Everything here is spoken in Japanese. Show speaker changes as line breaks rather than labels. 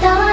と